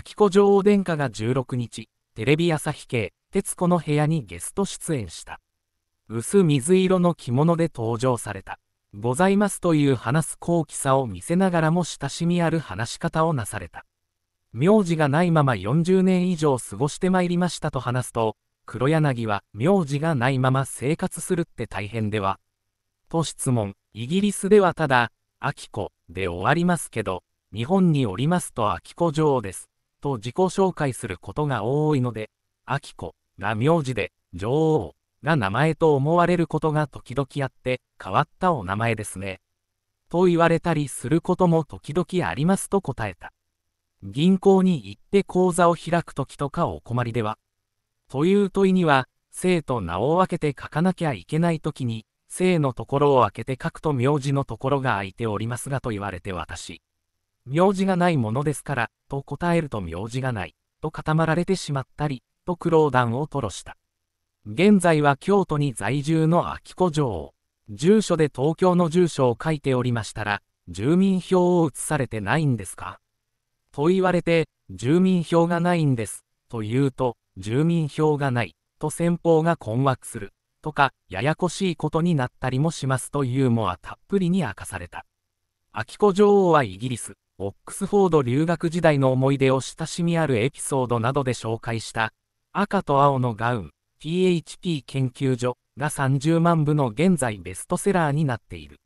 秋子女王殿下が16日、テレビ朝日系、徹子の部屋にゲスト出演した。薄水色の着物で登場された。ございますという話す高貴さを見せながらも親しみある話し方をなされた。名字がないまま40年以上過ごしてまいりましたと話すと、黒柳は名字がないまま生活するって大変ではと質問、イギリスではただ、アキコで終わりますけど、日本におりますとアキコ女王です。と自己紹介することが多いので、アキコが名字で、女王が名前と思われることが時々あって変わったお名前ですね。と言われたりすることも時々ありますと答えた。銀行に行って口座を開くときとかお困りではという問いには、姓と名を分けて書かなきゃいけないときに、姓のところを開けて書くと名字のところが空いておりますがと言われて私。名字がないものですから、と答えると名字がない、と固まられてしまったり、と苦労談を吐露した。現在は京都に在住の秋子女王。住所で東京の住所を書いておりましたら、住民票を移されてないんですか？と言われて、住民票がないんです。と言うと、住民票がない。と先方が困惑する。とか、ややこしいことになったりもしますというもはたっぷりに明かされた。秋子女王はイギリス、オックスフォード留学時代の思い出を親しみあるエピソードなどで紹介した、赤と青のガウン、PHP 研究所が30万部の現在ベストセラーになっている。